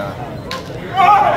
Yeah.